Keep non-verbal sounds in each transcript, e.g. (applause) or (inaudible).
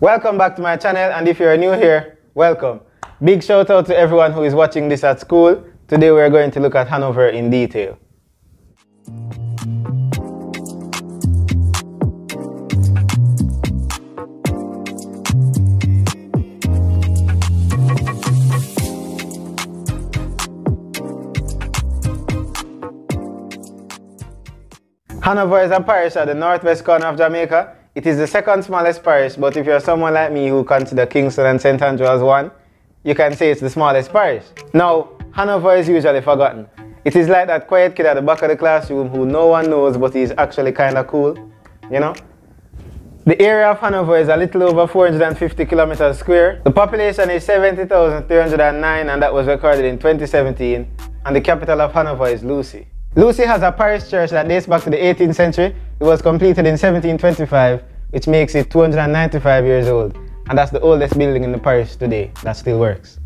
Welcome back to my channel and if you're new here, welcome. Big shout out to everyone who is watching this at school. Today we're going to look at Hanover in detail. Hanover is a parish at the northwest corner of Jamaica. It is the second smallest parish, but if you're someone like me who consider Kingston and St. Andrew as one, you can say it's the smallest parish. Now, Hanover is usually forgotten. It is like that quiet kid at the back of the classroom who no one knows but he's actually kinda cool, you know? The area of Hanover is a little over 450 kilometers square. The population is 70,309 and that was recorded in 2017. And the capital of Hanover is Lucea. Lucea has a parish church that dates back to the 18th century. It was completed in 1725, which makes it 295 years old. And that's the oldest building in the parish today that still works.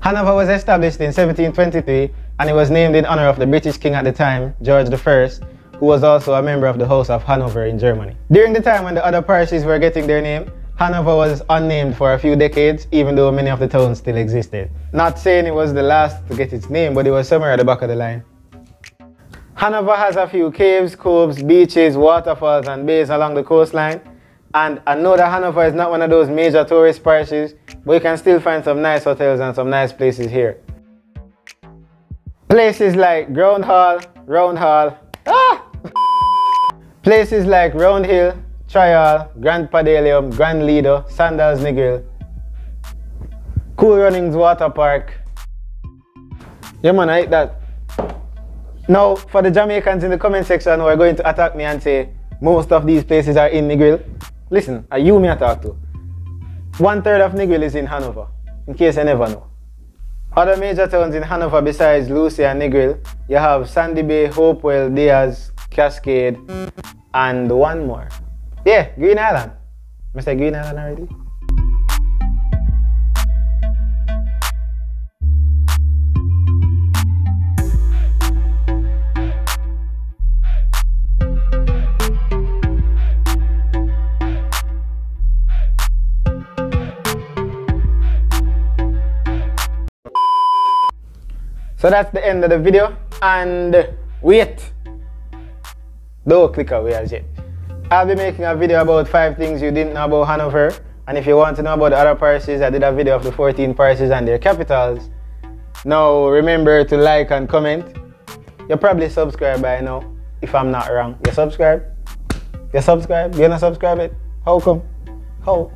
Hanover was established in 1723 and it was named in honor of the British king at the time, George I, who was also a member of the House of Hanover in Germany. During the time when the other parishes were getting their name, Hanover was unnamed for a few decades, even though many of the towns still existed. Not saying it was the last to get its name, but it was somewhere at the back of the line. Hanover has a few caves, coves, beaches, waterfalls, and bays along the coastline. And I know that Hanover is not one of those major tourist parishes, but you can still find some nice hotels and some nice places here. Places like Ground Hall, Round Hall, ah! (laughs) Places like Round Hill, Tryall, Grand Palladium, Grand Lido, Sandals Negril, Cool Runnings Water Park. Yeah man, I like that. Now, for the Jamaicans in the comment section who are going to attack me and say most of these places are in Negril, listen, are you me I talk to? One third of Negril is in Hanover, in case you never know. Other major towns in Hanover besides Lucea and Negril, you have Sandy Bay, Hopewell, Dias, Cascade, and one more. Yeah, Green Island. I say Green Island already? So that's the end of the video and wait, don't click away as yet. I'll be making a video about 5 things you didn't know about Hanover. And if you want to know about the other parishes, I did a video of the 14 parishes and their capitals. Now remember to like and comment. You're probably subscribed by now, if I'm not wrong. You subscribe? You subscribe? You're not subscribe it? How come? How?